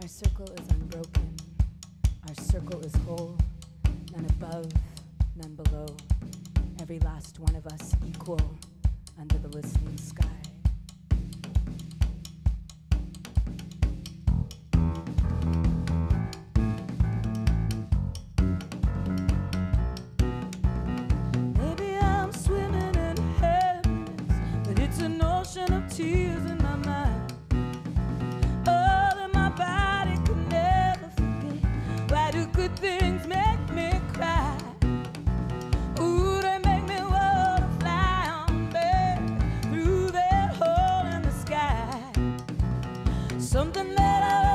Our circle is unbroken. Our circle is whole. None above, none below. Every last one of us equal under the listening sky. Maybe I'm swimming in happiness, but it's an ocean of tears. something that I